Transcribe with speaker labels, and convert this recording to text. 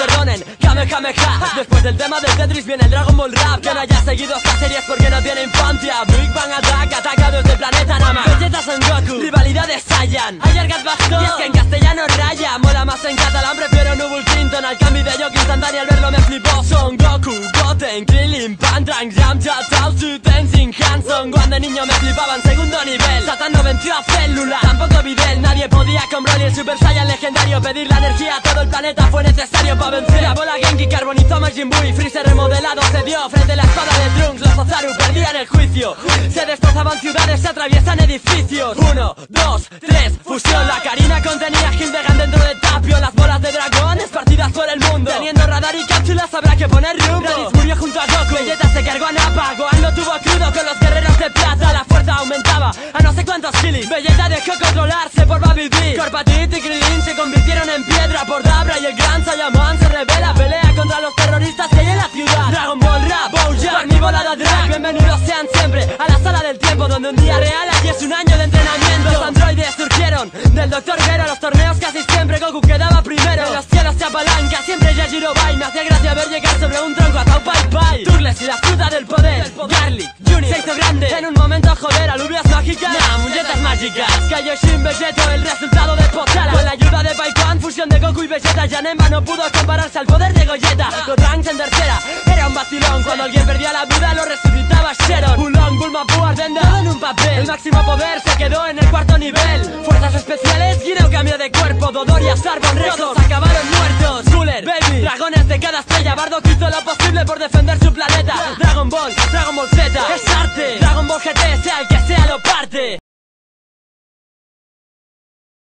Speaker 1: Kamehameha. Después del tema del Tetris viene el Dragon Ball Rap. Que no haya seguido esta serie es porque no tiene infancia. Big Bang Attack ataca desde el planeta Nama. Vegeta Son Goku, rivalidades Saiyan Ayer Gat bajó, y es que en castellano raya. Mola más en catalán, prefiero Nubul Clinton Al cambio de Yoki instantáneo. Al verlo me flipó Son Goku, Goten, Krillin, Pantrang, Yamcha, Tausu, Tenzin, Hanson Cuando niño me flipaban segundo nivel. Satan no venció a Célula, tampoco Videl. Nadie podía con Broly el Super Saiyan legendario. Pedir la energía a planeta fue necesario para vencer La bola Genki carbonizó a Majin Buu Freezer remodelado se dio Frente a la espada de Trunks, los Ozaru perdían el juicio Se destrozaban ciudades, se atraviesan edificios. Uno, dos, tres, fusión. La Karina contenía Hildegan dentro de Tapio. Las bolas de dragón esparcidas por el mundo. Teniendo radar y cápsulas habrá que poner rumbo. Raditz murió junto a Goku. Vegeta se cargó a Nappa Gohan lo tuvo crudo con los guerreros de plata. La fuerza aumentaba a no sé cuántos kilis. Vegeta dejó controlarse por Baby B Corpatit y Krillin por Dabra Y el gran Saiyaman se revela Pelea contra los terroristas que hay en la ciudad. Dragon Ball Rap, Bojack, mi volada drag. Bienvenidos sean siempre a la sala del tiempo Donde un día real allí es un año de entrenamiento. Los androides surgieron del Doctor Gero Los torneos casi siempre Goku quedaba primero. En los cielos se apalanca siempre Yajiro Bai. Me hacía gracia ver llegar sobre un tronco a Tau Pai Pai. Turles y la fruta del poder Garlic, Junior, se hizo grande En un momento joder, alubias mágicas. Nah, muñecas mágicas. Kaioshin Vegeto, el resultado de Potara No pudo compararse al poder de Gogeta Gotrunks en tercera, era un vacilón. Cuando alguien perdía la vida lo resucitaba Sharon. Bulong, Bulma, Pu, Ardenda, todo en un papel. El máximo poder se quedó en el cuarto nivel. Fuerzas especiales, Gino cambio de cuerpo Dodoria, Sarbon, todos acabaron muertos. Cooler, Baby, dragones de cada estrella. Bardock hizo lo posible por defender su planeta. Dragon Ball, Dragon Ball Z, es arte. Dragon Ball GT, sea el que sea lo parte